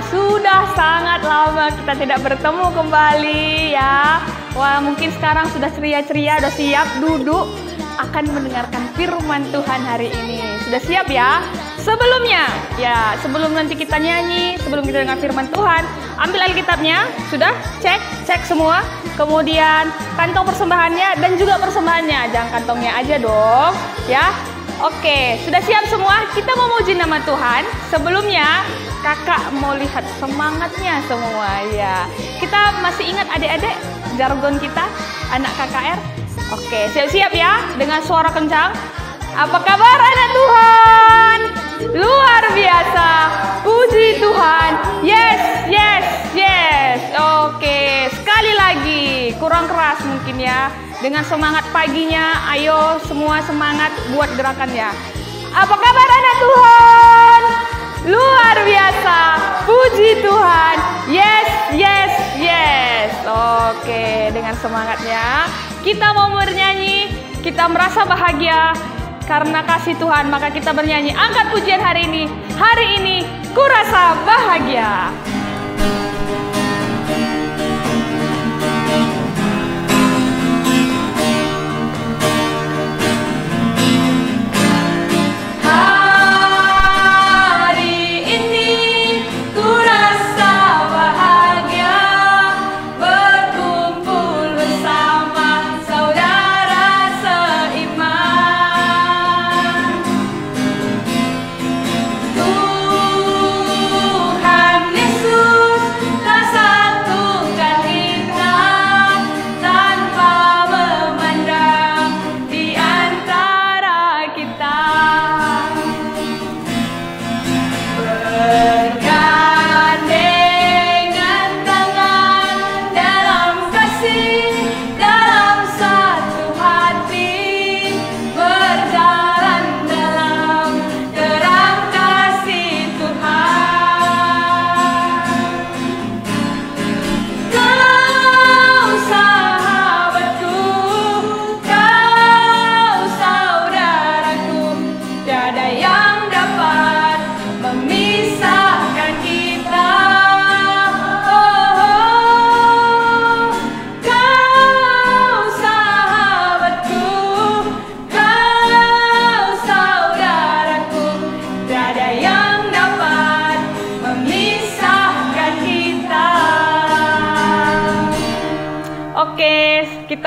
sudah sangat lama kita tidak bertemu kembali ya. Wah, mungkin sekarang sudah ceria-ceria, sudah siap duduk akan mendengarkan firman Tuhan hari ini. Sudah siap ya? Sebelumnya, ya sebelum nanti kita nyanyi, sebelum kita dengar firman Tuhan, ambil Alkitabnya, sudah cek, cek semua. Kemudian kantong persembahannya dan juga persembahannya, jangan kantongnya aja dong, ya. Oke, sudah siap semua? Kita mau muji nama Tuhan. Sebelumnya, kakak mau lihat semangatnya semua ya. Kita masih ingat adik-adik jargon kita, anak KKR? Oke, siap-siap ya dengan suara kencang. Apa kabar anak Tuhan? Luar biasa. Puji Tuhan. Yes, yes, yes. Oke, sekali lagi. Kurang keras mungkin ya dengan semangat paginya, ayo semua semangat buat gerakannya. Apa kabar anak Tuhan? Luar biasa. Puji Tuhan. Yes, yes, yes. Oke, dengan semangatnya kita mau bernyanyi, kita merasa bahagia karena kasih Tuhan, maka kita bernyanyi. Angkat pujian hari ini. Hari ini kurasa bahagia.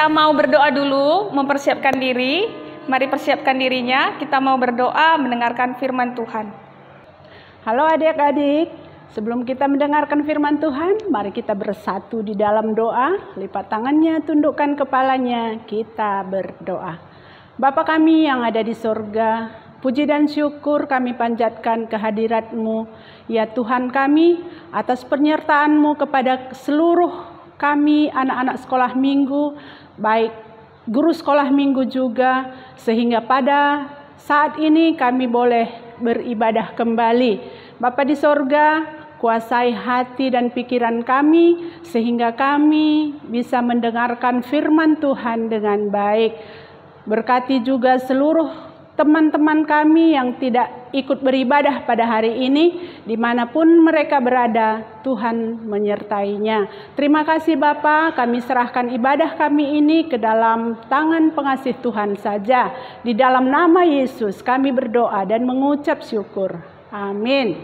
Kita mau berdoa dulu, mempersiapkan diri. Mari persiapkan dirinya, kita mau berdoa mendengarkan firman Tuhan. Halo adik-adik, sebelum kita mendengarkan firman Tuhan, mari kita bersatu di dalam doa. Lipat tangannya, tundukkan kepalanya, kita berdoa. Bapa kami yang ada di sorga, puji dan syukur kami panjatkan kehadiratmu, ya Tuhan kami, atas penyertaanmu kepada seluruh kami anak-anak sekolah minggu baik guru sekolah minggu juga sehingga pada saat ini kami boleh beribadah kembali. Bapa di sorga, kuasai hati dan pikiran kami sehingga kami bisa mendengarkan firman Tuhan dengan baik. Berkati juga seluruh teman-teman kami yang tidak ikut beribadah pada hari ini, di mana pun mereka berada, Tuhan menyertainya. Terima kasih Bapa, kami serahkan ibadah kami ini ke dalam tangan pengasih Tuhan saja. Di dalam nama Yesus kami berdoa dan mengucap syukur. Amin.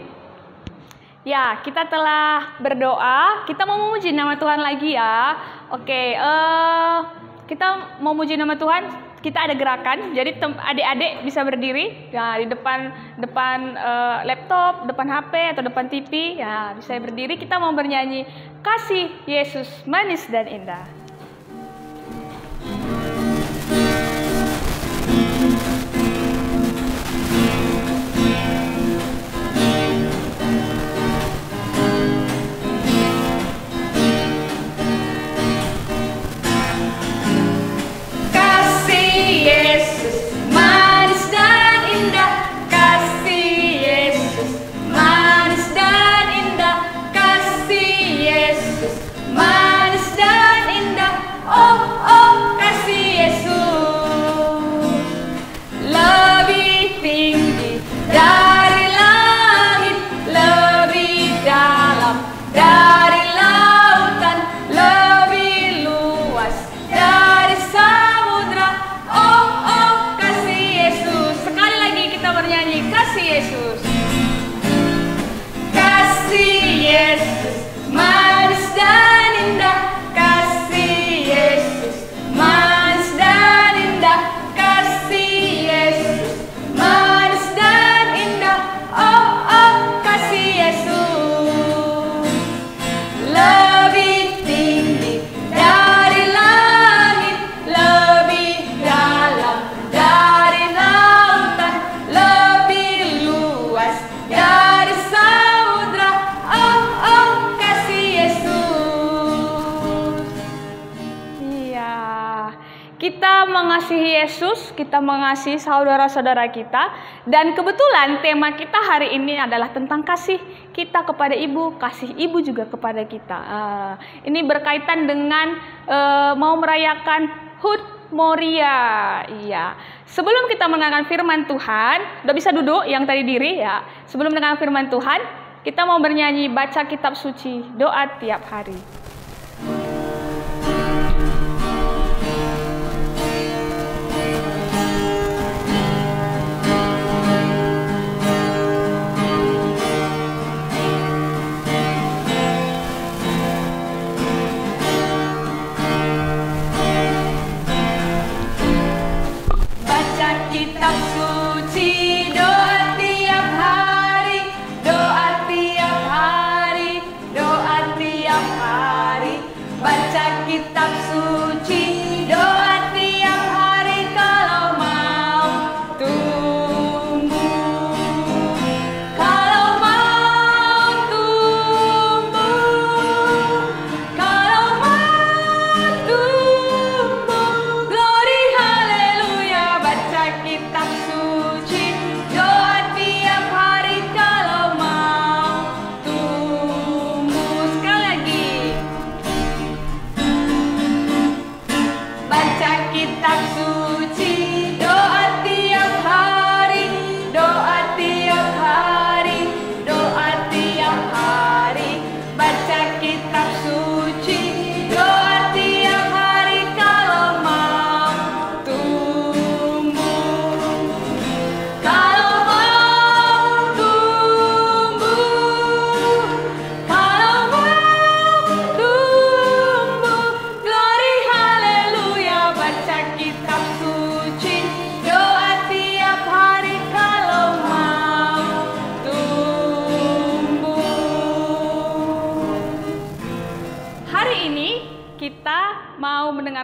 Ya, kita telah berdoa. Kita mau memuji nama Tuhan lagi ya. Oke, uh, kita mau memuji nama Tuhan kita ada gerakan jadi adik-adik bisa berdiri. Ya di depan depan uh, laptop depan HP atau depan TV ya bisa berdiri. Kita mau bernyanyi kasih Yesus manis dan indah manis dan indah mengasihi Yesus, kita mengasihi saudara-saudara kita, dan kebetulan tema kita hari ini adalah tentang kasih kita kepada ibu, kasih ibu juga kepada kita. Uh, ini berkaitan dengan uh, mau merayakan HUT Moria. Iya. Sebelum kita mendengarkan firman Tuhan, udah bisa duduk yang tadi diri ya. Sebelum mendengarkan firman Tuhan, kita mau bernyanyi baca kitab suci, doa tiap hari.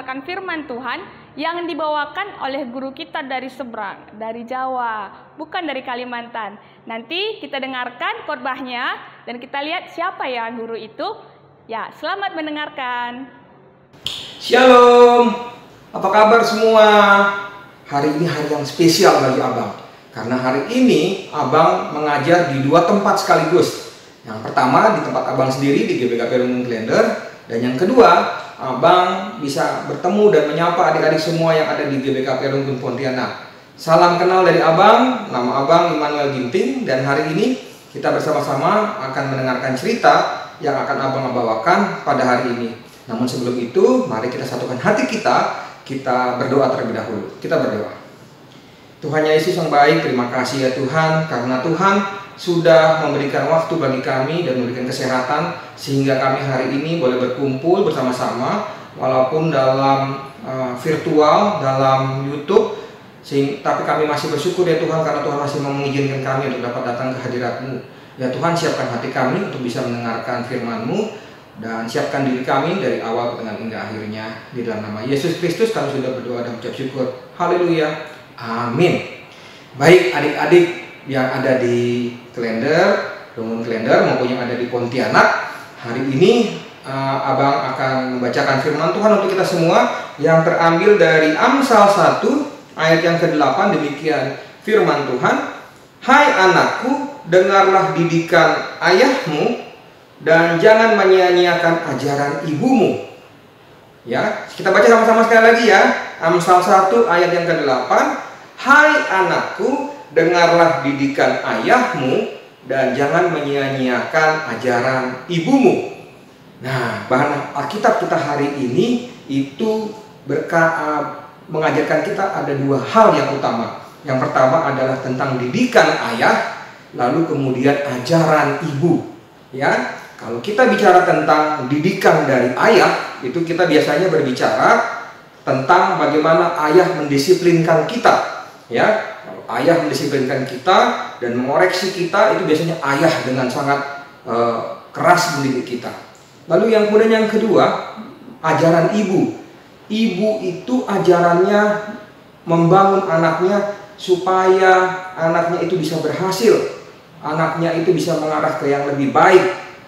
Mendengarkan firman Tuhan yang dibawakan oleh guru kita dari seberang, dari Jawa, bukan dari Kalimantan. Nanti kita dengarkan khotbahnya dan kita lihat siapa ya guru itu. Ya, selamat mendengarkan. Shalom. Apa kabar semua? Hari ini hari yang spesial bagi Abang. Karena hari ini Abang mengajar di dua tempat sekaligus. Yang pertama di tempat Abang sendiri di GBKP Rumung Klender dan yang kedua Abang bisa bertemu dan menyapa adik-adik semua yang ada di GBKP Rungkun Pontianak. Salam kenal dari Abang, nama Abang Immanuel Ginting dan hari ini kita bersama-sama akan mendengarkan cerita yang akan Abang bawakan pada hari ini. Namun sebelum itu, mari kita satukan hati kita, kita berdoa terlebih dahulu. Kita berdoa. Tuhan Yesus yang baik, terima kasih ya Tuhan, karena Tuhan sudah memberikan waktu bagi kami dan memberikan kesehatan sehingga kami hari ini boleh berkumpul bersama-sama walaupun dalam uh, virtual dalam YouTube. Sehingga, tapi kami masih bersyukur ya Tuhan karena Tuhan masih mengizinkan kami untuk dapat datang ke hadiratmu. Ya Tuhan siapkan hati kami untuk bisa mendengarkan firman-Mu dan siapkan diri kami dari awal dengan hingga akhirnya. Di dalam nama Yesus Kristus kami sudah berdoa dan ucap syukur. Haleluya. Amin. Baik adik-adik yang ada di Klender, Rumun Klender maupun yang ada di Pontianak. Hari ini uh, Abang akan membacakan firman Tuhan untuk kita semua yang terambil dari Amsal 1 ayat yang ke-8 demikian firman Tuhan. Hai anakku, dengarlah didikan ayahmu dan jangan menyia-nyiakan ajaran ibumu. Ya, kita baca sama-sama sekali lagi ya. Amsal 1 ayat yang ke-8. Hai anakku, dengarlah didikan ayahmu dan jangan menyia-nyiakan ajaran ibumu. Nah, bahan Alkitab kita hari ini itu berka, mengajarkan kita ada dua hal yang utama. Yang pertama adalah tentang didikan ayah, lalu kemudian ajaran ibu. Ya, kalau kita bicara tentang didikan dari ayah, itu kita biasanya berbicara tentang bagaimana ayah mendisiplinkan kita. Ya, ayah mendisiplinkan kita dan mengoreksi kita itu biasanya ayah dengan sangat uh, keras mendidik kita. Lalu yang kemudian yang kedua, ajaran ibu. Ibu itu ajarannya membangun anaknya supaya anaknya itu bisa berhasil, anaknya itu bisa mengarah ke yang lebih baik,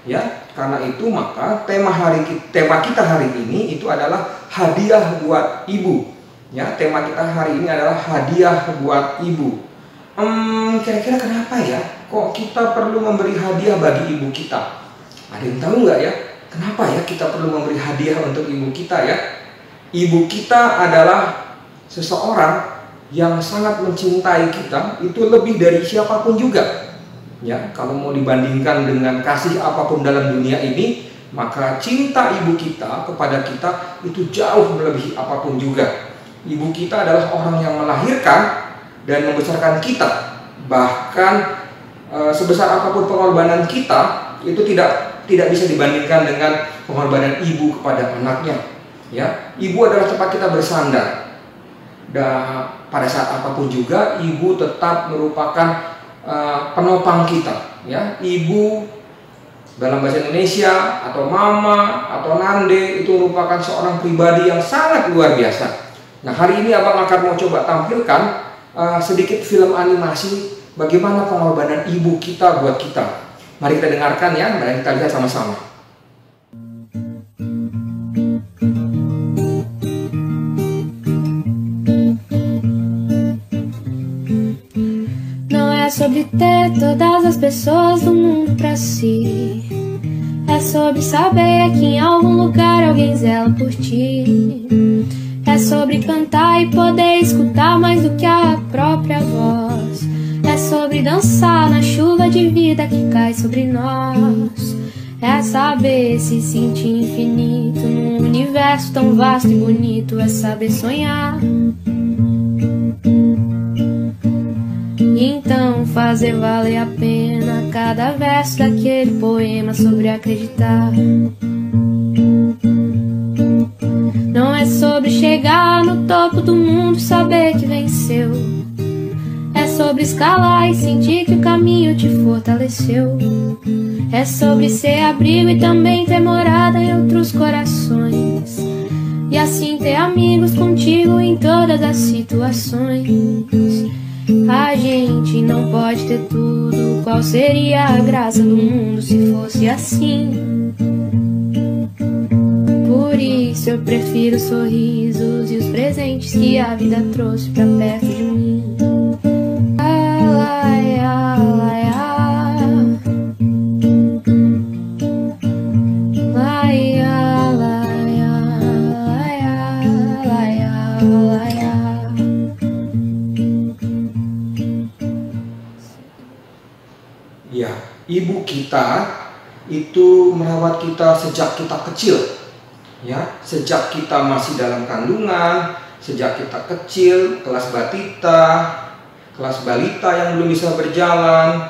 ya. Karena itu maka tema hari tema kita hari ini itu adalah hadiah buat ibu. Ya, tema kita hari ini adalah hadiah buat ibu. Hmm, kira-kira kenapa ya? Kok kita perlu memberi hadiah bagi ibu kita? Ada yang tahu nggak ya? Kenapa ya kita perlu memberi hadiah untuk ibu kita ya? Ibu kita adalah seseorang yang sangat mencintai kita itu lebih dari siapa pun juga. Ya, kalau mau dibandingkan dengan kasih apa pun dalam dunia ini, maka cinta ibu kita kepada kita itu jauh melebihi apa pun juga. Ibu kita adalah orang yang melahirkan dan membesarkan kita. Bahkan e, sebesar apa pun pengorbanan kita itu tidak tidak bisa dibandingkan dengan pengorbanan ibu kepada anaknya. Ya, ibu adalah tempat kita bersandar. Dan pada saat apa pun juga ibu tetap merupakan e, penopang kita. Ya, ibu dalam bahasa Indonesia atau mama atau nande itu merupakan seorang pribadi yang sangat luar biasa Nah hari ini abang akan mau coba tampilkan uh, sedikit film animasi bagaimana pengorbanan ibu kita buat kita. Mari kita dengarkan ya, mari kita lihat sama-sama. Sobre ter todas as pessoas do mundo pra si. É sobre saber que em algum lugar alguém zela por ti. É sobre cantar e poder escutar mais do que a própria voz. É sobre dançar na chuva de vida que cai sobre nós. É saber se sentir infinito num universo tão vasto e bonito. É saber sonhar. Então fazer valer a pena cada verso daquele poema sobre acreditar. Não é sobre chegar no topo do mundo e saber que venceu. É sobre escalar e sentir que o caminho te fortaleceu. É sobre ser abrigo e também ter morada em outros corações. E assim ter amigos contigo em todas as situações. A gente não pode ter tudo. Qual seria a graça do mundo se fosse assim? Isso eu prefiro sorrisos e os presentes que a vida trouxe pra perto de mim. Ya, ibu kita itu merawat kita sejak kita kecil ya sejak kita masih dalam kandungan sejak kita kecil kelas batita kelas balita yang belum bisa berjalan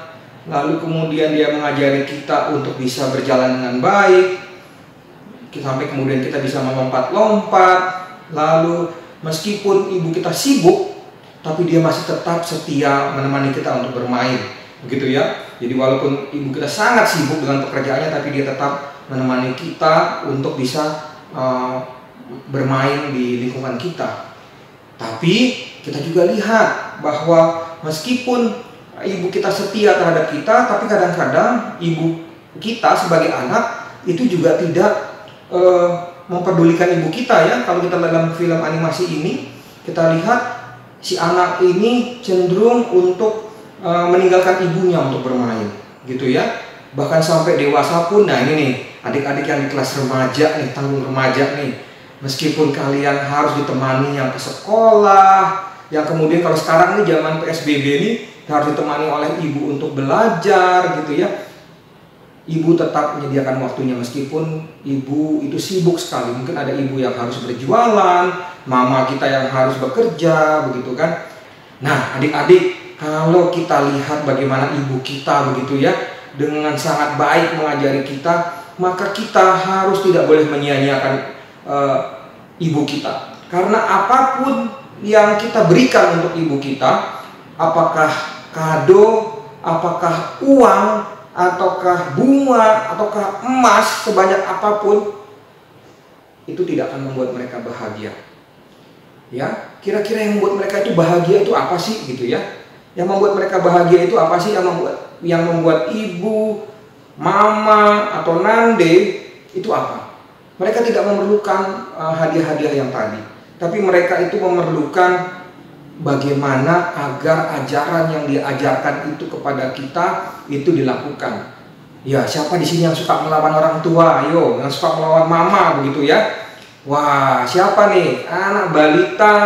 lalu kemudian dia mengajari kita untuk bisa berjalan dengan baik sampai kemudian kita bisa melompat-lompat lalu meskipun ibu kita sibuk tapi dia masih tetap setia menemani kita untuk bermain begitu ya. Jadi walaupun ibu kita sangat sibuk dengan pekerjaannya tapi dia tetap menemani kita untuk bisa uh, bermain di lingkungan kita. Tapi kita juga lihat bahwa meskipun ibu kita setia terhadap kita, tapi kadang-kadang ibu kita sebagai anak itu juga tidak uh, memperdulikan ibu kita ya. Kalau kita dalam film animasi ini, kita lihat si anak ini cenderung untuk uh, meninggalkan ibunya untuk bermain, gitu ya. Bahkan sampai dewasa pun, nah ini nih adik-adik yang di kelas remaja nih, tanggung remaja nih, meskipun kalian harus ditemani yang ke sekolah, yang kemudian kalau sekarang ini zaman PSBB ini harus ditemani oleh ibu untuk belajar gitu ya. Ibu tetap menyediakan waktunya meskipun ibu itu sibuk sekali. Mungkin ada ibu yang harus berjualan, mama kita yang harus bekerja, begitu kan. Nah, adik-adik, kalau kita lihat bagaimana ibu kita begitu ya, dengan sangat baik mengajari kita, maka kita harus tidak boleh menyia-nyiakan uh, ibu kita. Karena apa pun yang kita berikan untuk ibu kita, apakah kado, apakah uang, ataukah bunga, ataukah emas sebanyak apa pun, itu tidak akan membuat mereka bahagia. Ya, kira-kira yang membuat mereka itu bahagia itu apa sih gitu ya? Yang membuat mereka bahagia itu apa sih yang membuat yang membuat ibu, mama atau nande itu apa? Mereka tidak memerlukan uh, hadiah-hadiah yang tadi. tapi mereka itu memerlukan bagaimana agar ajaran yang diajarkan itu kepada kita itu dilakukan. Ya, siapa di sini yang suka melawan orang tua? Ayo, yang suka melawan mama begitu ya. Wah, siapa nih? Anak balita,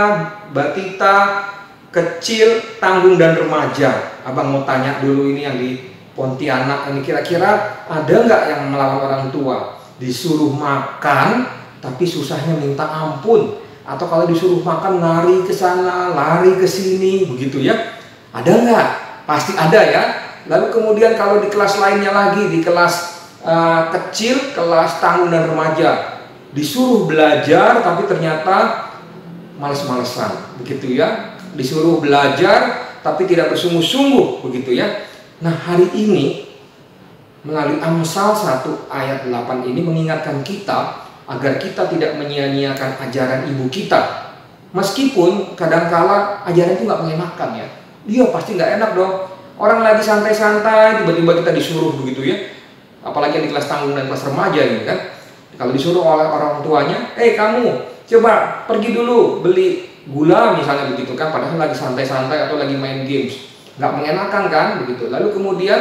batita, kecil, tanggung dan remaja. Abang mau tanya dulu ini yang di Pontianak ini kira-kira ada nggak yang melawan orang tua? Disuruh makan, tapi susahnya minta ampun atau kalau disuruh makan lari ke sana, lari ke sini, begitu ya? Ada nggak? Pasti ada ya. Lalu kemudian kalau di kelas lainnya lagi, di kelas uh, kecil, kelas tanggung dan remaja, disuruh belajar tapi ternyata males-malesan, begitu ya? Disuruh belajar tapi tidak bersungguh-sungguh, begitu ya? Nah hari ini melalui Amsal 1 ayat 8 ini mengingatkan kita agar kita tidak menyia-nyiakan ajaran ibu kita. Meskipun kadangkala ajaran itu nggak mengenakan ya. Iya pasti nggak enak dong. Orang lagi santai-santai, tiba-tiba kita disuruh begitu ya. Apalagi di kelas tanggung dan kelas remaja ini kan. Kalau disuruh oleh orang tuanya, eh hey, kamu coba pergi dulu beli gula misalnya begitu kan. Padahal lagi santai-santai atau lagi main games. Nggak mengenakan kan begitu. Lalu kemudian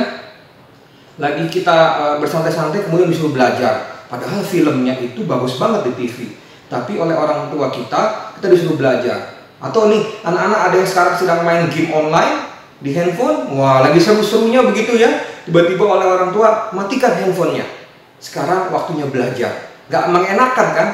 lagi kita uh, bersantai-santai kemudian disuruh belajar Padahal filmnya itu bagus banget di TV. Tapi oleh orang tua kita, kita disuruh belajar. Atau nih, anak-anak ada yang sekarang sedang main game online di handphone. Wah, lagi seru-serunya begitu ya. Tiba-tiba oleh orang tua, matikan handphonenya. Sekarang waktunya belajar. Gak mengenakan kan?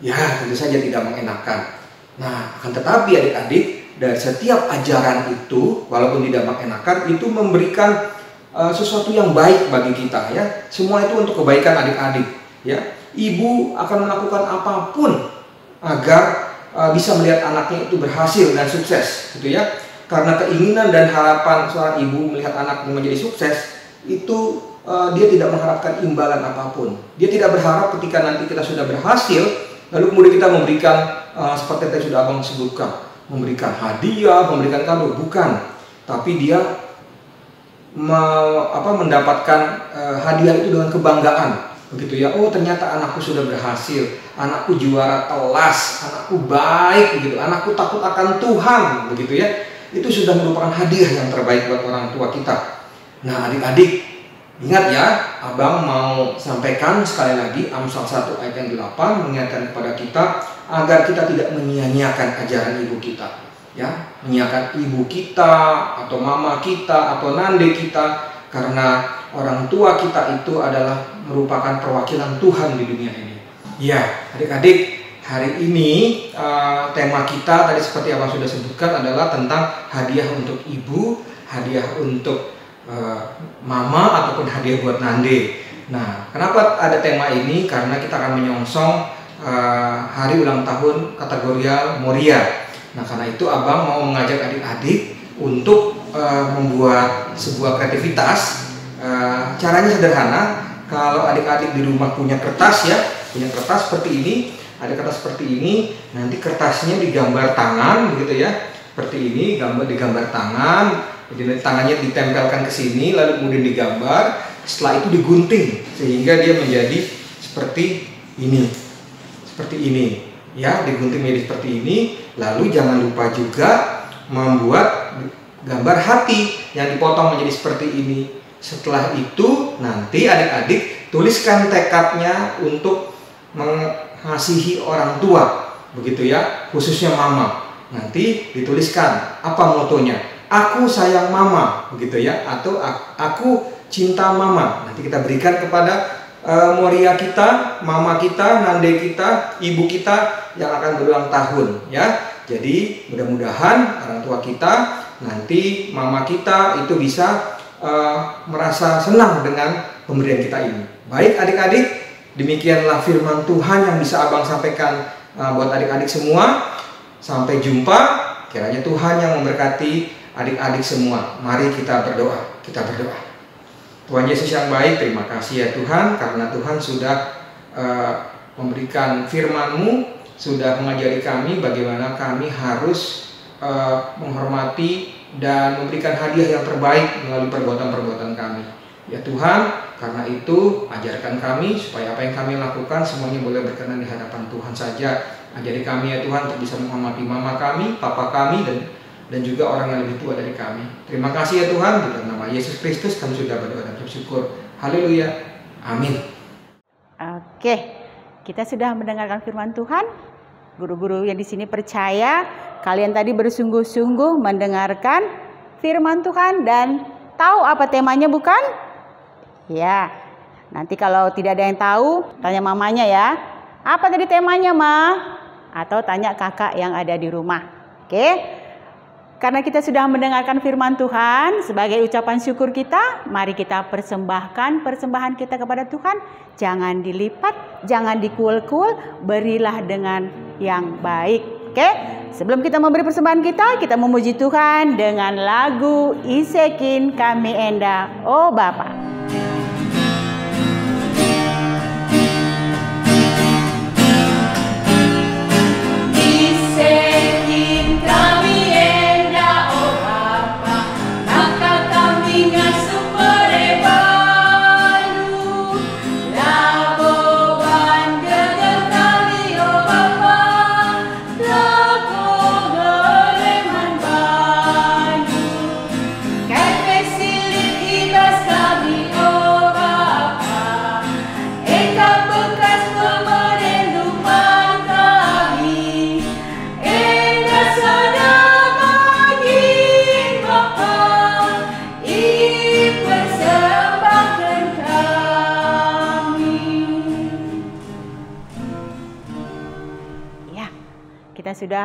Ya, tentu saja tidak mengenakan. Nah, akan tetapi adik-adik, dari setiap ajaran itu, walaupun tidak mengenakan, itu memberikan uh, sesuatu yang baik bagi kita ya. Semua itu untuk kebaikan adik-adik ya. Ibu akan melakukan apa pun agar uh, bisa melihat anaknya itu berhasil dan sukses gitu ya. Karena keinginan dan harapan seorang ibu melihat anaknya menjadi sukses itu uh, dia tidak mengharapkan imbalan apa pun. Dia tidak berharap ketika nanti kita sudah berhasil lalu kemudian kita memberikan uh, seperti yang sudah abang sebutkan memberikan hadiah memberikan kado bukan. Tapi dia me, apa, mendapatkan uh, hadiah itu dengan kebanggaan. Begitu ya oh ternyata anakku sudah berhasil. Anakku juara kelas anakku baik begitu. Anakku takut akan Tuhan begitu ya. Itu sudah merupakan hadiah yang terbaik buat orang tua kita. Nah adik-adik ingat ya abang mau sampaikan sekali lagi Amsal 1 ayat yang 8 mengingatkan kepada kita agar kita tidak menyia-nyiakan ajaran ibu kita ya menyiakan ibu kita atau mama kita atau nande kita karena orang tua kita itu adalah merupakan perwakilan Tuhan di dunia ini. Ya, adik-adik, hari ini uh, tema kita tadi seperti apa sudah sebutkan adalah tentang hadiah untuk ibu, hadiah untuk uh, mama ataupun hadiah buat nande. Nah, kenapa ada tema ini? Karena kita akan menyongsong uh, hari ulang tahun kategorial Moria. Nah, karena itu Abang mau mengajak adik-adik untuk uh, membuat sebuah kreativitas. Uh, caranya sederhana, kalau adik-adik di rumah punya kertas ya, punya kertas seperti ini, ada kertas seperti ini, nanti kertasnya digambar tangan begitu ya, seperti ini, gambar digambar tangan, jadi tangannya ditempelkan ke sini, lalu kemudian digambar, setelah itu digunting sehingga dia menjadi seperti ini, seperti ini, ya, digunting menjadi seperti ini. Lalu jangan lupa juga membuat gambar hati yang dipotong menjadi seperti ini. Setelah itu nanti adik-adik tuliskan tekadnya untuk mengasihi orang tua, begitu ya, khususnya mama. Nanti dituliskan apa motonya? Aku sayang mama, begitu ya, atau aku cinta mama. Nanti kita berikan kepada uh, Moria kita, mama kita, nande kita, ibu kita yang akan berulang tahun, ya. Jadi mudah-mudahan orang tua kita nanti mama kita itu bisa uh, merasa senang dengan pemberian kita ini. Baik adik-adik, demikianlah firman Tuhan yang bisa abang sampaikan uh, buat adik-adik semua. Sampai jumpa, kiranya Tuhan yang memberkati adik-adik semua. Mari kita berdoa, kita berdoa. Tuhan Yesus yang baik, terima kasih ya Tuhan karena Tuhan sudah uh, memberikan firman-Mu, sudah mengajari kami bagaimana kami harus uh, menghormati dan memberikan hadiah yang terbaik melalui perbuatan-perbuatan kami. Ya Tuhan, karena itu ajarkan kami supaya apa yang kami lakukan semuanya boleh berkenan di hadapan Tuhan saja Ajari kami ya Tuhan untuk bisa menghormati mama kami, papa kami, dan dan juga orang yang lebih tua dari kami. Terima kasih ya Tuhan, di dalam nama Yesus Kristus kami sudah berdoa dan bersyukur. Haleluya. Amin. Oke, kita sudah mendengarkan firman Tuhan. Guru-guru yang di sini percaya kalian tadi bersungguh-sungguh mendengarkan firman Tuhan dan tahu apa temanya bukan? Ya. Nanti kalau tidak ada yang tahu, tanya mamanya ya. Apa tadi temanya, Ma? Atau tanya kakak yang ada di rumah. Oke? Karena kita sudah mendengarkan firman Tuhan sebagai ucapan syukur kita, mari kita persembahkan persembahan kita kepada Tuhan. Jangan dilipat, jangan dikul-kul, berilah dengan yang baik. Oke? Sebelum kita memberi persembahan kita, kita memuji Tuhan dengan lagu Isekin Kami Enda. Oh Bapak. sudah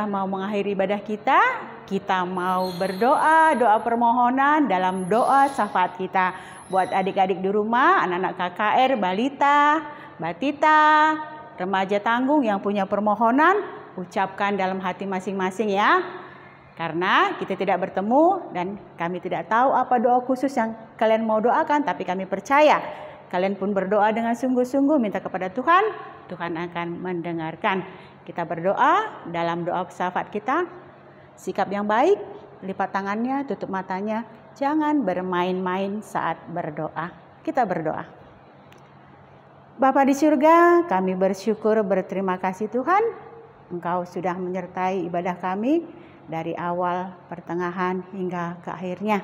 mau mengakhiri ibadah kita, kita mau berdoa, doa permohonan dalam doa syafaat kita. Buat adik-adik di rumah, anak-anak KKR, balita, batita, remaja tanggung yang punya permohonan, ucapkan dalam hati masing-masing ya. Karena kita tidak bertemu dan kami tidak tahu apa doa khusus yang kalian mau doakan, tapi kami percaya kalian pun berdoa dengan sungguh-sungguh minta kepada Tuhan, Tuhan akan mendengarkan. Kita berdoa dalam doa syafaat kita. Sikap yang baik, lipat tangannya, tutup matanya. Jangan bermain-main saat berdoa. Kita berdoa. Bapa di surga, kami bersyukur berterima kasih Tuhan. Engkau sudah menyertai ibadah kami dari awal, pertengahan hingga ke akhirnya.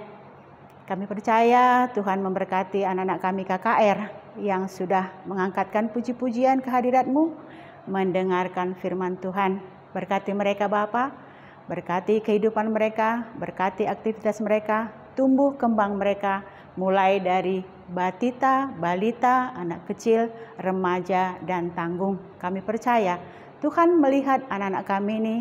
Kami percaya Tuhan memberkati anak-anak kami KKR yang sudah mengangkatkan puji-pujian kehadiratmu mendengarkan firman Tuhan. Berkati mereka Bapa, berkati kehidupan mereka, berkati aktivitas mereka, tumbuh kembang mereka mulai dari batita, balita, anak kecil, remaja, dan tanggung. Kami percaya Tuhan melihat anak-anak kami ini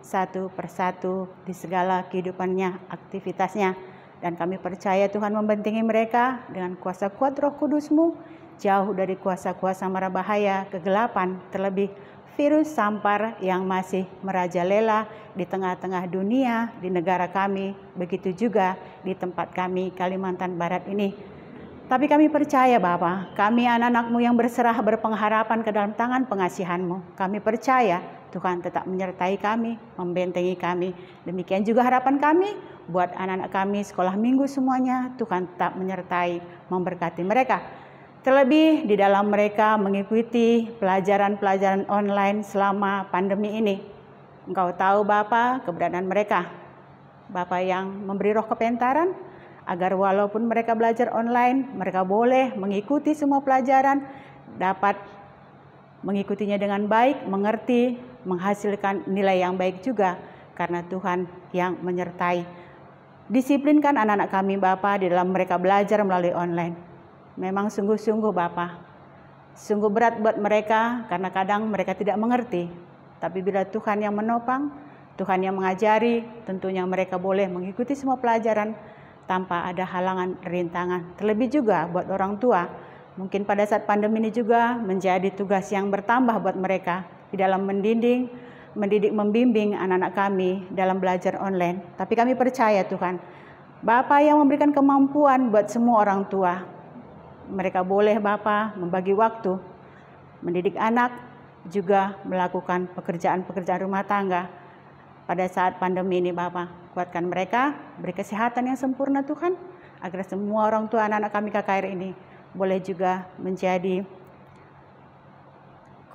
satu persatu di segala kehidupannya, aktivitasnya. Dan kami percaya Tuhan membentengi mereka dengan kuasa kuat roh kudusmu jauh dari kuasa-kuasa mara bahaya, kegelapan, terlebih virus sampar yang masih merajalela di tengah-tengah dunia, di negara kami, begitu juga di tempat kami Kalimantan Barat ini. Tapi kami percaya Bapa, kami anak-anakmu yang berserah berpengharapan ke dalam tangan pengasihanmu. Kami percaya Tuhan tetap menyertai kami, membentengi kami. Demikian juga harapan kami buat anak-anak kami sekolah minggu semuanya. Tuhan tetap menyertai, memberkati mereka Terlebih di dalam mereka mengikuti pelajaran-pelajaran online selama pandemi ini. Engkau tahu Bapa keberadaan mereka. Bapak yang memberi roh kepentaran agar walaupun mereka belajar online, mereka boleh mengikuti semua pelajaran, dapat mengikutinya dengan baik, mengerti, menghasilkan nilai yang baik juga karena Tuhan yang menyertai. Disiplinkan anak-anak kami Bapak di dalam mereka belajar melalui online memang sungguh-sungguh Bapak. Sungguh berat buat mereka karena kadang mereka tidak mengerti. Tapi bila Tuhan yang menopang, Tuhan yang mengajari, tentunya mereka boleh mengikuti semua pelajaran tanpa ada halangan rintangan. Terlebih juga buat orang tua, mungkin pada saat pandemi ini juga menjadi tugas yang bertambah buat mereka di dalam mendidik, mendidik membimbing anak-anak kami dalam belajar online. Tapi kami percaya Tuhan, Bapak yang memberikan kemampuan buat semua orang tua, mereka boleh Bapak membagi waktu mendidik anak juga melakukan pekerjaan-pekerjaan rumah tangga pada saat pandemi ini Bapak. Kuatkan mereka, beri kesehatan yang sempurna Tuhan agar semua orang tua anak-anak kami KKR ini boleh juga menjadi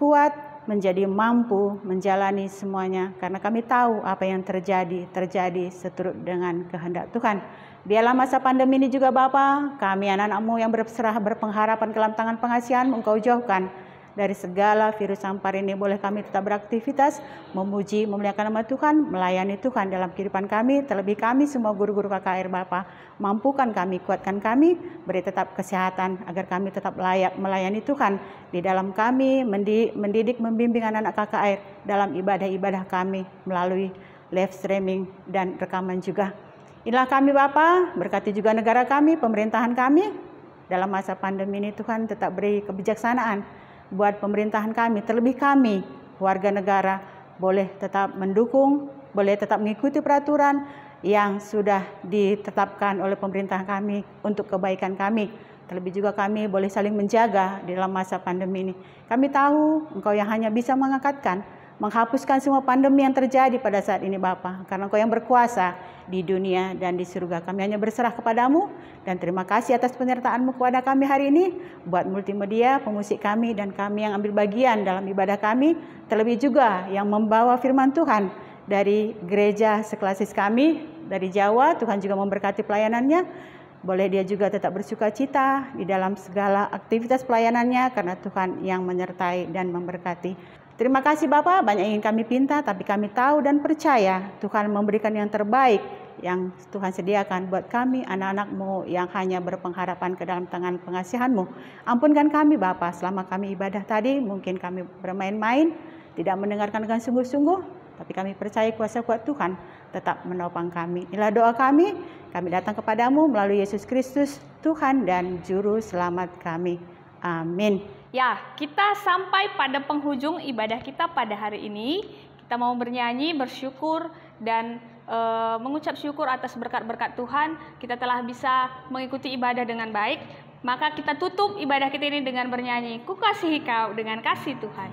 kuat, menjadi mampu menjalani semuanya karena kami tahu apa yang terjadi terjadi seturut dengan kehendak Tuhan. Biarlah masa pandemi ini juga Bapa, kami anak-anakmu yang berserah berpengharapan ke dalam tangan pengasihan Engkau jauhkan dari segala virus sampar ini boleh kami tetap beraktivitas, memuji, memuliakan nama Tuhan, melayani Tuhan dalam kehidupan kami, terlebih kami semua guru-guru KKR Bapa, mampukan kami, kuatkan kami, beri tetap kesehatan agar kami tetap layak melayani Tuhan di dalam kami, mendidik, membimbing anak-anak KKR dalam ibadah-ibadah kami melalui live streaming dan rekaman juga. Inilah kami Bapa, berkati juga negara kami, pemerintahan kami, dalam masa pandemi ini Tuhan tetap beri kebijaksanaan buat pemerintahan kami, terlebih kami warga negara boleh tetap mendukung, boleh tetap mengikuti peraturan yang sudah ditetapkan oleh pemerintah kami untuk kebaikan kami. Terlebih juga kami boleh saling menjaga di dalam masa pandemi ini. Kami tahu Engkau yang hanya bisa mengangkatkan, menghapuskan semua pandemi yang terjadi pada saat ini Bapa. Karena Engkau yang berkuasa di dunia dan di surga. Kami hanya berserah kepadamu dan terima kasih atas penyertaanmu kepada kami hari ini. Buat multimedia, pemusik kami dan kami yang ambil bagian dalam ibadah kami. Terlebih juga yang membawa firman Tuhan dari gereja seklasis kami dari Jawa. Tuhan juga memberkati pelayanannya. Boleh dia juga tetap bersuka cita di dalam segala aktivitas pelayanannya karena Tuhan yang menyertai dan memberkati. Terima kasih Bapak, banyak ingin kami pinta, tapi kami tahu dan percaya Tuhan memberikan yang terbaik yang Tuhan sediakan buat kami anak-anakmu yang hanya berpengharapan ke dalam tangan pengasihanmu. Ampunkan kami Bapa selama kami ibadah tadi mungkin kami bermain-main, tidak mendengarkan dengan sungguh-sungguh, tapi kami percaya kuasa kuat Tuhan tetap menopang kami. Inilah doa kami, kami datang kepadamu melalui Yesus Kristus, Tuhan dan Juru Selamat kami. Amin. Ya, kita sampai pada penghujung ibadah kita pada hari ini. Kita mau bernyanyi, bersyukur, dan e, mengucap syukur atas berkat-berkat Tuhan, kita telah bisa mengikuti ibadah dengan baik. Maka kita tutup ibadah kita ini dengan bernyanyi, Ku kasihi kau dengan kasih Tuhan.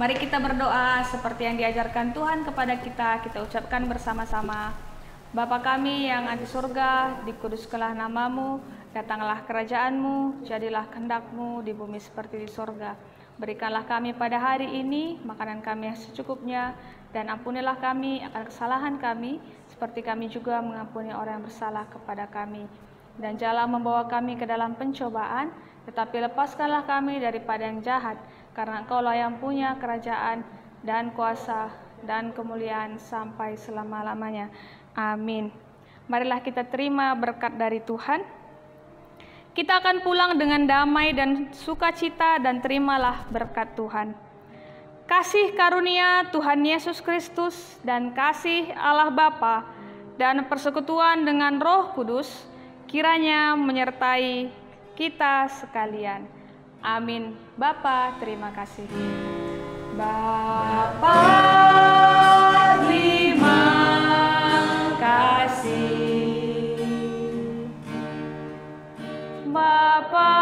Mari kita berdoa seperti yang diajarkan Tuhan kepada kita, kita ucapkan bersama-sama. Bapa kami yang ada di surga, dikuduskanlah namamu, datanglah kerajaanmu, jadilah kehendakmu di bumi seperti di surga. Berikanlah kami pada hari ini makanan kami yang secukupnya, dan ampunilah kami akan kesalahan kami, seperti kami juga mengampuni orang yang bersalah kepada kami. Dan janganlah membawa kami ke dalam pencobaan, tetapi lepaskanlah kami daripada yang jahat, karena Engkaulah yang punya kerajaan dan kuasa dan kemuliaan sampai selama-lamanya. Amin. Marilah kita terima berkat dari Tuhan. Kita akan pulang dengan damai dan sukacita dan terimalah berkat Tuhan. Kasih karunia Tuhan Yesus Kristus dan kasih Allah Bapa dan persekutuan dengan Roh Kudus kiranya menyertai kita sekalian. Amin. Bapa, terima kasih. Bapa, terima kasih. Bapa